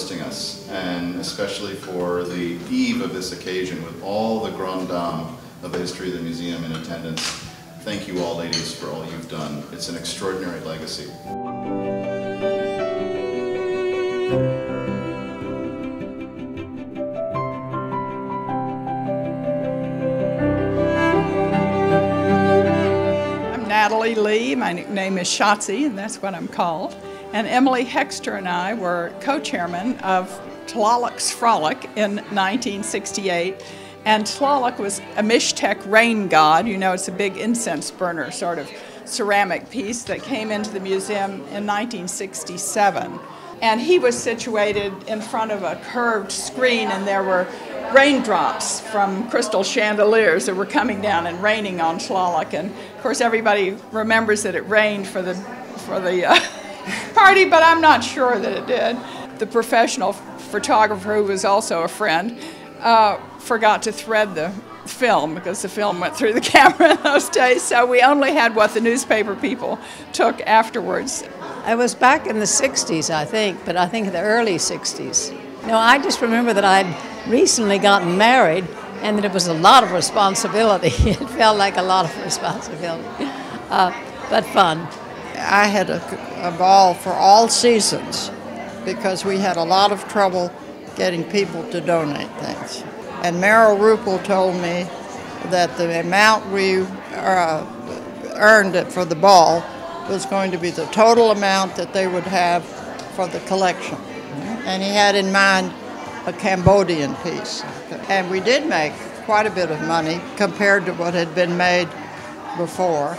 hosting us, and especially for the eve of this occasion with all the grand dame of the history of the museum in attendance. Thank you all, ladies, for all you've done. It's an extraordinary legacy. I'm Natalie Lee. My nickname is Shotzi, and that's what I'm called. And Emily Hexter and I were co-chairmen of Tlaloc's Frolic in 1968. And Tlaloc was a Mixtec rain god. You know, it's a big incense burner sort of ceramic piece that came into the museum in 1967. And he was situated in front of a curved screen, and there were raindrops from crystal chandeliers that were coming down and raining on Tlaloc. And of course, everybody remembers that it rained for the for the uh, party, but I'm not sure that it did. The professional photographer, who was also a friend, uh, forgot to thread the film because the film went through the camera in those days. So we only had what the newspaper people took afterwards. I was back in the 60s, I think, but I think the early 60s. No, I just remember that I'd recently gotten married and that it was a lot of responsibility. it felt like a lot of responsibility, uh, but fun. I had a, a ball for all seasons because we had a lot of trouble getting people to donate things. And Merrill Rueppel told me that the amount we uh, earned for the ball was going to be the total amount that they would have for the collection. And he had in mind a Cambodian piece. And we did make quite a bit of money compared to what had been made before.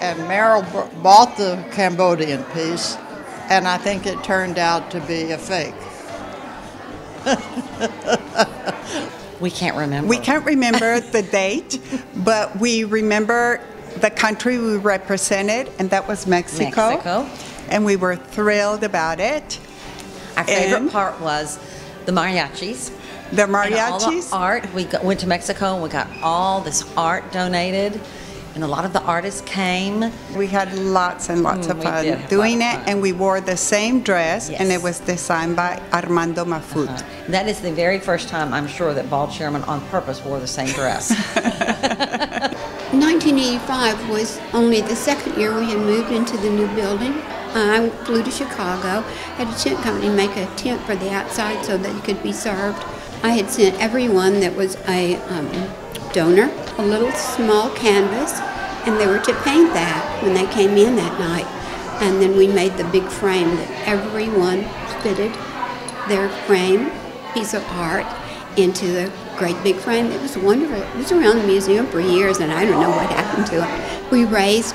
And Merrill bought the Cambodian piece, and I think it turned out to be a fake. we can't remember. We can't remember the date, but we remember the country we represented, and that was Mexico. Mexico. And we were thrilled about it. Our favorite and part was the mariachis. The mariachis. all the art. We got, went to Mexico and we got all this art donated. And a lot of the artists came. We had lots and lots Mm, of fun doing it, of fun. and we wore the same dress, and it was designed by Armando Mafut. Uh, that is the very first time I'm sure that ball chairman on purpose wore the same dress. 1985 was only the second year we had moved into the new building. I flew to Chicago, had a tent company make a tent for the outside so that it could be served. I had sent everyone that was a um, donor a little small canvas, and they were to paint that when they came in that night. And then we made the big frame that everyone fitted their frame piece of art into the great big frame. It was wonderful. It was around the museum for years, and I don't know what happened to it. We raised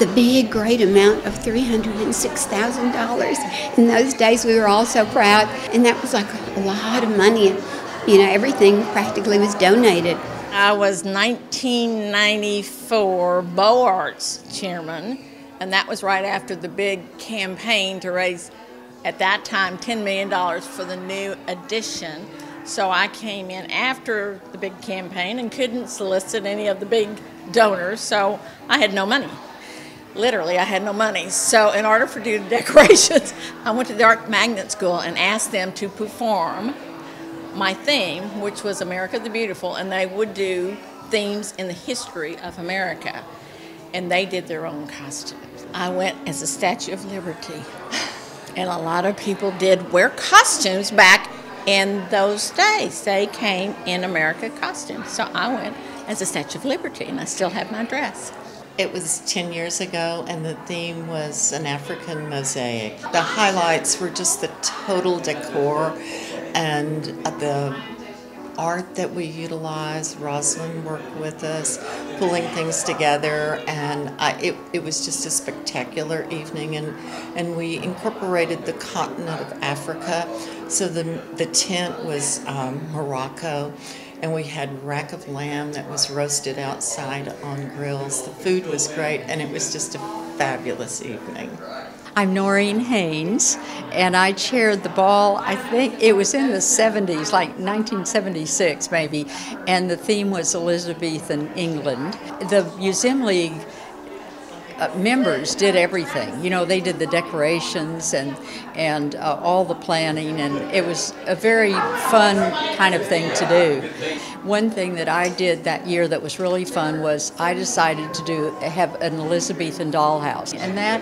the big, great amount of $306,000. In those days, we were all so proud, and that was like a lot of money. You know, everything practically was donated. I was 1994 Beaux Arts chairman, and that was right after the big campaign to raise, at that time, $10 million for the new addition. So I came in after the big campaign and couldn't solicit any of the big donors, so I had no money. Literally, I had no money. So, in order for do the decorations, I went to the Art Magnet School and asked them to perform my theme, which was America the Beautiful, and they would do themes in the history of America. And they did their own costumes. I went as a Statue of Liberty. And a lot of people did wear costumes back in those days. They came in America costumes. So I went as a Statue of Liberty, and I still have my dress. It was 10 years ago, and the theme was an African mosaic. The highlights were just the total decor and the art that we utilize. Rosalind worked with us, pulling things together, and I, it, it was just a spectacular evening. And, and we incorporated the continent of Africa. So the, the tent was um, Morocco and we had rack of lamb that was roasted outside on grills. The food was great, and it was just a fabulous evening. I'm Noreen Haynes, and I chaired the ball. I think it was in the 70s, like 1976 maybe, and the theme was Elizabethan England. The Museum League uh, members did everything. You know, they did the decorations and and uh, all the planning, and it was a very fun kind of thing to do. One thing that I did that year that was really fun was I decided to do have an Elizabethan dollhouse, and that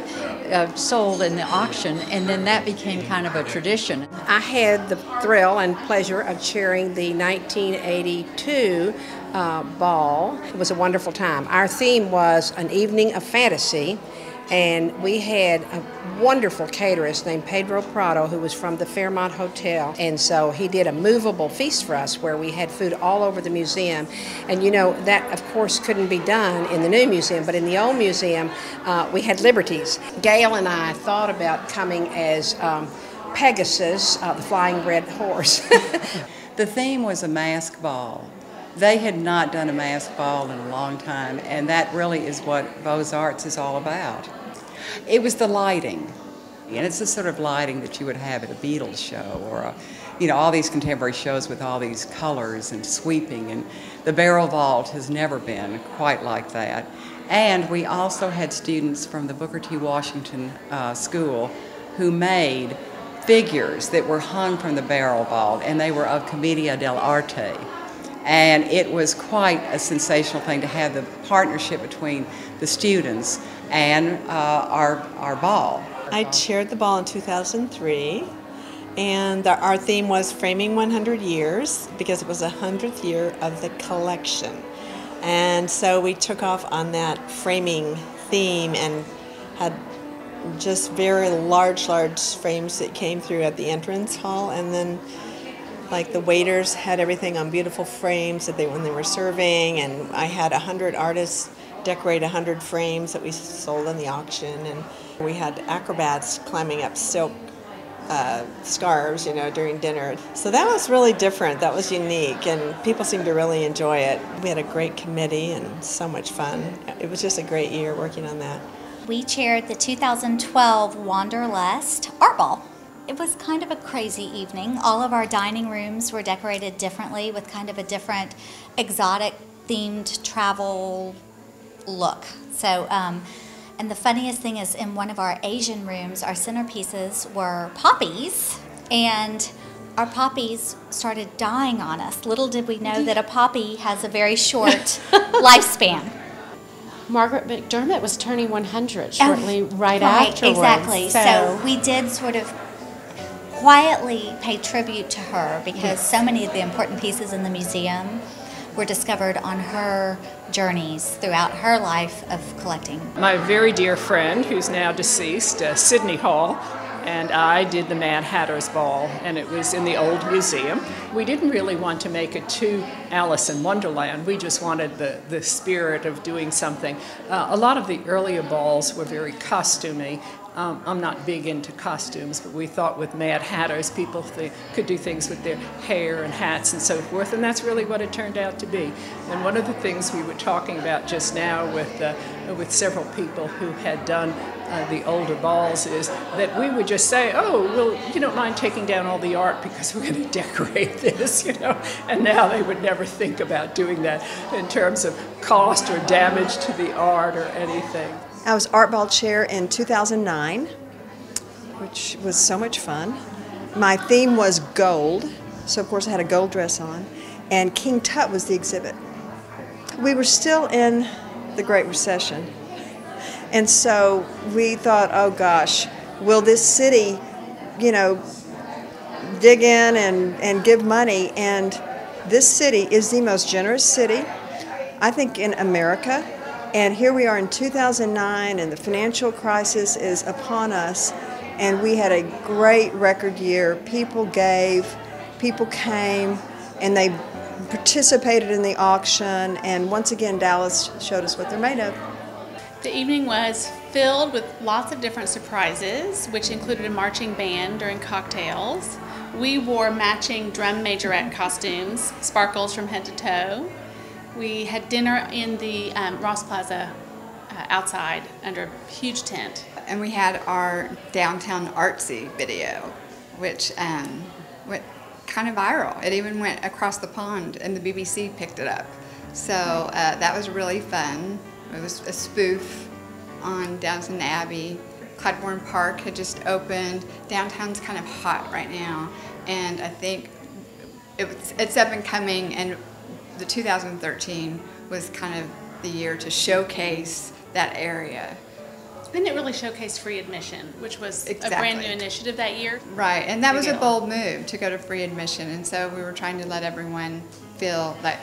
uh, sold in the auction, and then that became kind of a tradition. I had the thrill and pleasure of chairing the 1982 uh, ball. It was a wonderful time. Our theme was an evening of fantasy, and we had a wonderful caterist named Pedro Prado who was from the Fairmont Hotel. And so he did a movable feast for us where we had food all over the museum. And you know, that of course couldn't be done in the new museum, but in the old museum, uh, we had liberties. Gail and I thought about coming as um, Pegasus, uh, the flying red horse. the theme was a mask ball. They had not done a mask ball in a long time, and that really is what Beaux Arts is all about. It was the lighting, and it's the sort of lighting that you would have at a Beatles show or a, you know, all these contemporary shows with all these colors and sweeping, and the barrel vault has never been quite like that. And we also had students from the Booker T. Washington uh, School who made figures that were hung from the barrel vault, and they were of Commedia dell'arte. And it was quite a sensational thing to have the partnership between the students and uh, our, our ball. I chaired the ball in 2003, and our theme was Framing 100 Years because it was the 100th year of the collection. And so we took off on that framing theme and had just very large, large frames that came through at the entrance hall, and then like the waiters had everything on beautiful frames that they when they were serving and i had 100 artists decorate 100 frames that we sold in the auction and we had acrobats climbing up silk uh, scarves you know during dinner. So that was really different. That was unique and people seemed to really enjoy it. We had a great committee and so much fun. It was just a great year working on that. We chaired the 2012 wanderlust art ball. It was kind of a crazy evening. All of our dining rooms were decorated differently with kind of a different exotic themed travel look. So, um, and the funniest thing is in one of our Asian rooms, our centerpieces were poppies, and our poppies started dying on us. Little did we know that a poppy has a very short lifespan. Margaret McDermott was turning 100 shortly oh, right, right afterwards. Exactly. So. so we did sort of quietly pay tribute to her because yes. so many of the important pieces in the museum were discovered on her journeys throughout her life of collecting. My very dear friend, who's now deceased, uh, Sydney Hall, and I did the Mad Hatter's Ball, and it was in the old museum. We didn't really want to make it too Alice in Wonderland. We just wanted the, the spirit of doing something. Uh, a lot of the earlier balls were very costumey, um, I'm not big into costumes, but we thought with Mad Hatters, people th- could do things with their hair and hats and so forth, and that's really what it turned out to be. And one of the things we were talking about just now with, uh, with several people who had done uh, the older balls is that we would just say, oh, well, you don't mind taking down all the art because we're going to decorate this, you know. And now they would never think about doing that in terms of cost or damage to the art or anything. I was art ball chair in 2009, which was so much fun. My theme was gold, so of course I had a gold dress on, and King Tut was the exhibit. We were still in the Great Recession, and so we thought, oh gosh, will this city, you know, dig in and, and give money? And this city is the most generous city, I think, in America. And here we are in 2009, and the financial crisis is upon us, and we had a great record year. People gave, people came, and they participated in the auction, and once again, Dallas showed us what they're made of. The evening was filled with lots of different surprises, which included a marching band during cocktails. We wore matching drum majorette costumes, sparkles from head to toe. We had dinner in the um, Ross Plaza uh, outside under a huge tent. And we had our downtown artsy video, which um, went kind of viral. It even went across the pond, and the BBC picked it up. So uh, that was really fun. It was a spoof on Downton Abbey. Klyde Warren Park had just opened. Downtown's kind of hot right now, and I think it's up and coming. And the 2013 was kind of the year to showcase that area. Didn't it really showcase free admission, which was a brand new initiative that year? Right, and that was a bold move to go to free admission, and so we were trying to let everyone feel that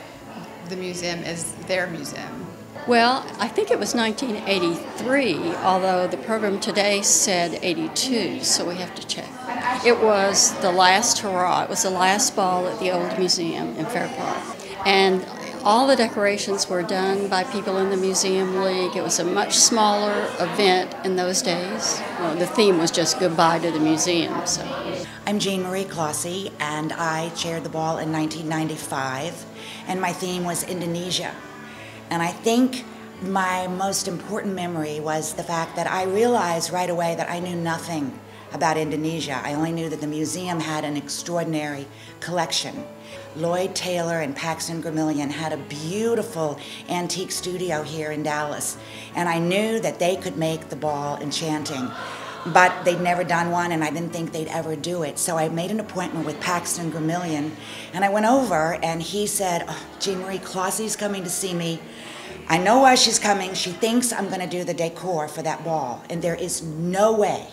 the museum is their museum. Well, I think it was 1983, although the program today said 82, so we have to check. It was the last hurrah. It was the last ball at the old museum in Fair Park. And all the decorations were done by people in the Museum League. It was a much smaller event in those days. Well, the theme was just goodbye to the museum. So. I'm Jean Marie Clossy, and I chaired the ball in 1995, and my theme was Indonesia. And I think my most important memory was the fact that I realized right away that I knew nothing about Indonesia. I only knew that the museum had an extraordinary collection. Lloyd Taylor and Paxton Gremillion had a beautiful antique studio here in Dallas, and I knew that they could make the ball enchanting but they'd never done one and I didn't think they'd ever do it. So I made an appointment with Paxton Gremillion and I went over and he said, oh, Jean Marie Clossy's coming to see me. I know why she's coming. She thinks I'm going to do the decor for that ball, and there is no way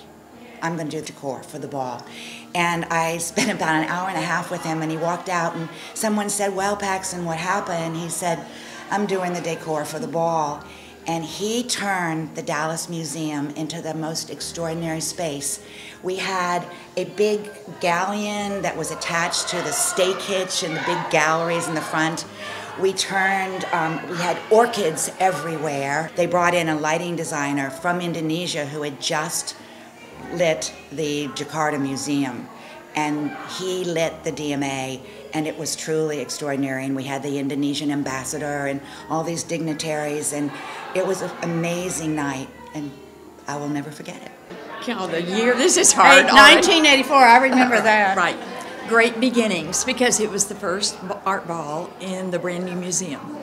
I'm going to do the decor for the ball. And I spent about an hour and a half with him, and he walked out, and someone said, Well, Paxton, what happened? He said, I'm doing the decor for the ball. And he turned the Dallas Museum into the most extraordinary space. We had a big galleon that was attached to the stake hitch and the big galleries in the front. We turned, um, we had orchids everywhere. They brought in a lighting designer from Indonesia who had just lit the Jakarta Museum. And he lit the DMA, and it was truly extraordinary. And we had the Indonesian ambassador and all these dignitaries, and it was an amazing night, and I will never forget it. Oh, the year, this is hard. Already. 1984, I remember that. Right. Great beginnings because it was the first art ball in the brand new museum.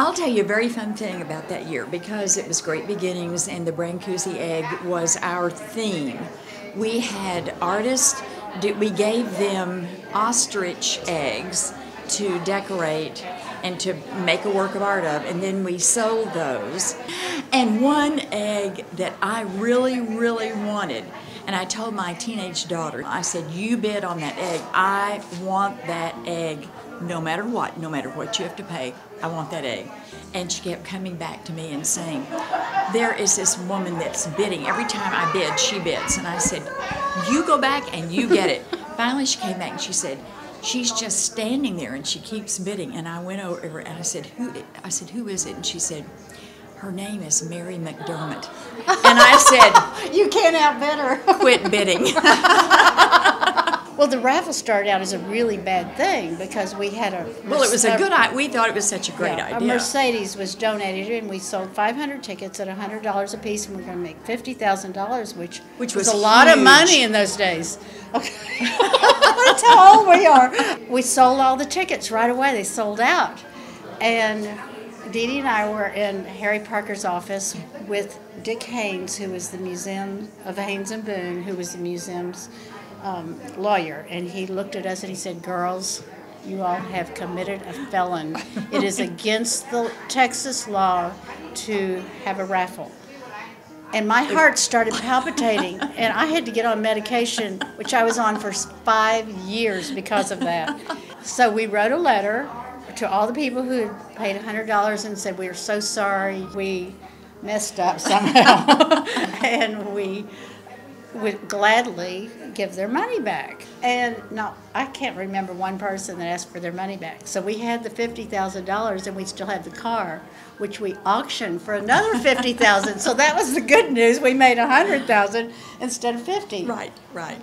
I'll tell you a very fun thing about that year because it was great beginnings and the Brancusi egg was our theme. We had artists, we gave them ostrich eggs to decorate and to make a work of art of, and then we sold those. And one egg that I really, really wanted, and I told my teenage daughter, I said, You bid on that egg. I want that egg no matter what, no matter what you have to pay. I want that egg. And she kept coming back to me and saying, There is this woman that's bidding. Every time I bid, she bids. And I said, You go back and you get it. Finally, she came back and she said, She's just standing there and she keeps bidding. And I went over and I said, Who I said, Who is it? And she said, Her name is Mary McDermott. And I said, You can't outbid her. Quit bidding. Well, the raffle started out as a really bad thing because we had a. Well, it was a good idea. We thought it was such a great Yeah, A idea. Mercedes was donated, and we sold 500 tickets at $100 a piece, and we are going to make $50,000, which Which was, was a lot of money in those days. Okay, that's how old we are. We sold all the tickets right away; they sold out, and Dee Dee and I were in Harry Parker's office with Dick Haynes, who was the museum of Haynes and Boone, who was the museum's um, lawyer, and he looked at us and he said, "Girls, you all have committed a felon. It is against the Texas law to have a raffle." And my heart started palpitating, and I had to get on medication, which I was on for five years because of that. So we wrote a letter to all the people who had paid $100 and said, We are so sorry, we messed up somehow. and we would gladly give their money back. And no, I can't remember one person that asked for their money back. So we had the fifty thousand dollars, and we still have the car, which we auctioned for another fifty thousand. so that was the good news. We made a hundred thousand instead of fifty. Right, right.